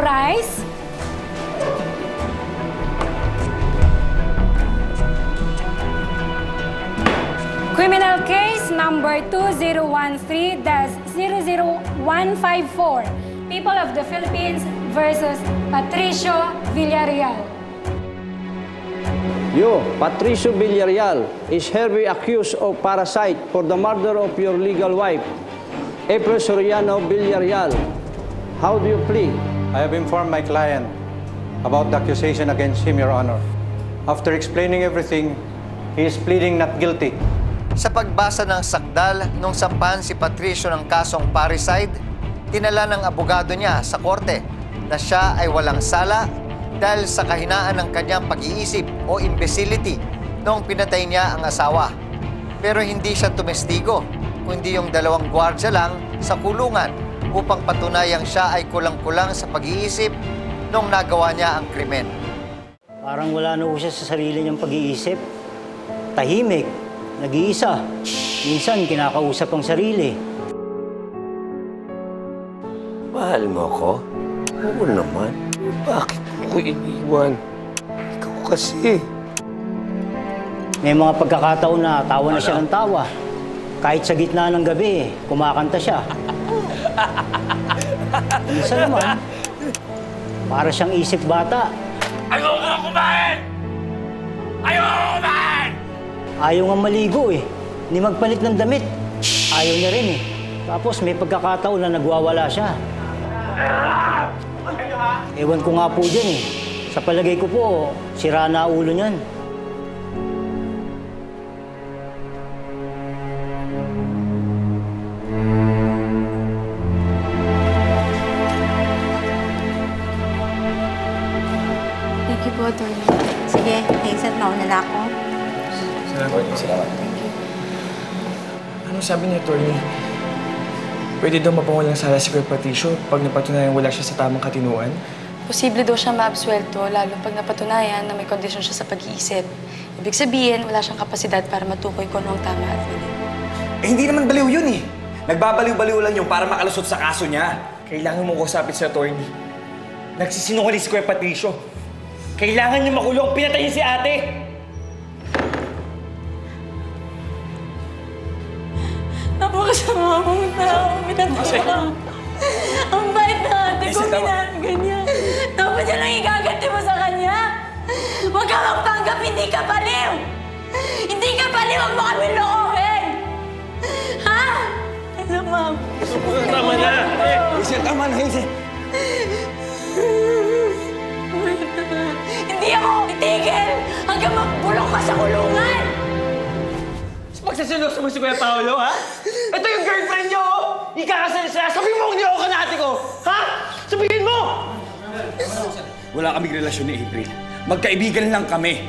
rise. Criminal case number 2013-00154. People of the Philippines versus Patricio Villarreal. You, Patricio Villarreal, is hereby accused of parasite for the murder of your legal wife, April Soriano Villarreal. How do you plead? I have informed my client about the accusation against him, Your Honor. After explaining everything, he is pleading not guilty. Sa pagbasa ng sakdal nung sampahan si Patricio ng kasong parricide, tinala ng abogado niya sa korte na siya ay walang sala dahil sa kahinaan ng kanyang pag-iisip o imbecility noong pinatay niya ang asawa. Pero hindi siya tumestigo, kundi yung dalawang gwardya lang sa kulungan upang patunayang siya ay kulang-kulang sa pag-iisip nung nagawa niya ang krimen. Parang wala na siya sa sarili niyang pag-iisip. Tahimik, nag-iisa. Minsan, kinakausap ang sarili. Mahal mo ako? Oo naman. Bakit mo ko iniwan? Ikaw kasi. May mga pagkakataon na tawa na siya ng tawa. Kahit sa gitna ng gabi, kumakanta siya. Minsan naman, para siyang isip bata. Ayoko kumain! Ayoko kumain! Ayaw nga maligo eh. Hindi magpalit ng damit. Ayaw niya rin eh. Tapos may pagkakataon na nagwawala siya. Ewan ko nga po dyan eh. Sa palagay ko po, sira na ulo niyan. Attorney. Sige, Hazel, mauna na ako. Ano sabi ni attorney? Pwede daw mapawalang sala si Kuya Patricio pag napatunayan wala siya sa tamang katinuan? Posible daw siya maabsuelto, lalo pag napatunayan na may kondisyon siya sa pag-iisip. Ibig sabihin, wala siyang kapasidad para matukoy kung ano ang tama at mali. Eh, hindi naman baliw yun eh. Nagbabaliw-baliw lang yung para makalusot sa kaso niya. Kailangan mong kusapin si attorney. Nagsisinungaling si Kuya Patricio. Kailangan niya makulong. Pinatay niya si ate! Napakasama mong tao, pinatay Ang bait na ate ko, ginagawa niya. Dapat yan ang igaganti mo sa kanya. Huwag ka magpanggap, hindi ka baliw! Hindi ka baliw, huwag mo kami loohin! Ha? Ano, ma'am? Tama na! Hazel, tama na, Hazel. Ako titigil hanggang magbulok ka sa kulungan! Magsasilos mo si Kuya Paolo, ha? Ito yung girlfriend niyo, oh! Ikakasal siya! Sabihin mo kung hindi ako kanati ko! Ha? Sabihin mo! Wala kaming relasyon ni April. Magkaibigan lang kami.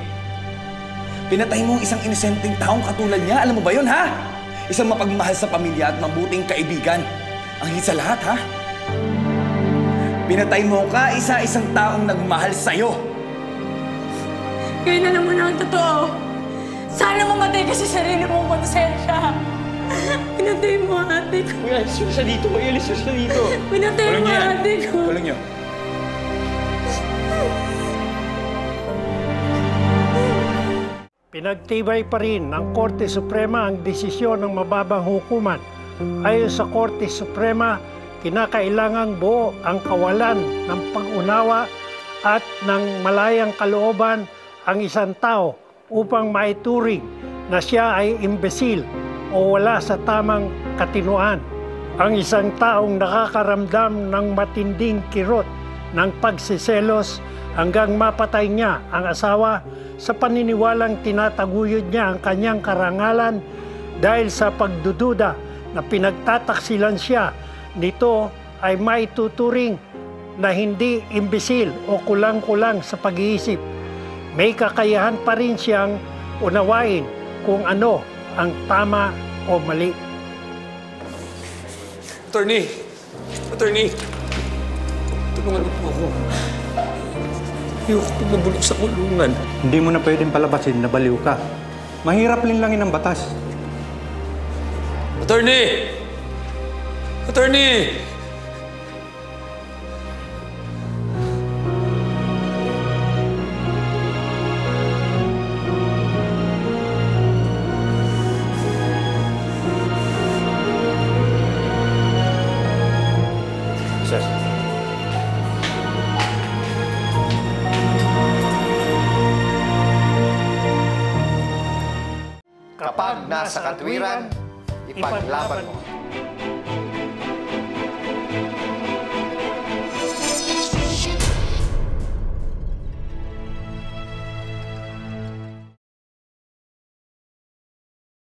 Pinatay mo ang isang inosenteng taong katulad niya. Alam mo ba yun, ha? Isang mapagmahal sa pamilya at mabuting kaibigan. Ang higit sa lahat, ha? Pinatay mo ka isa-isang taong nagmahal sa'yo. Ngayon alam mo na ang totoo. Sana mamatay ka sa sarili mong konsensya. Pinatay mo ang ate ko. Kuya, alis siya dito. Kuya, alis siya dito. Pinatay mo ang ate ko. Tulong niyo. Pinagtibay pa rin ng Korte Suprema ang desisyon ng mababang hukuman. Ayon sa Korte Suprema, kinakailangang buo ang kawalan ng pag-unawa at ng malayang kalooban ang isang tao upang maituring na siya ay imbesil o wala sa tamang katinuan. Ang isang taong nakakaramdam ng matinding kirot ng pagsiselos hanggang mapatay niya ang asawa sa paniniwalang tinataguyod niya ang kanyang karangalan dahil sa pagdududa na pinagtataksilan siya nito ay maituturing na hindi imbisil o kulang-kulang sa pag-iisip. May kakayahan pa rin siyang unawain kung ano ang tama o mali. Attorney! Attorney! Tulungan mo po ako. Ayoko po sa kulungan. Hindi mo na pwedeng palabasin na baliw ka. Mahirap linlangin ang batas. Attorney! Attorney! Kapag nasa katwiran, ipaglaban mo.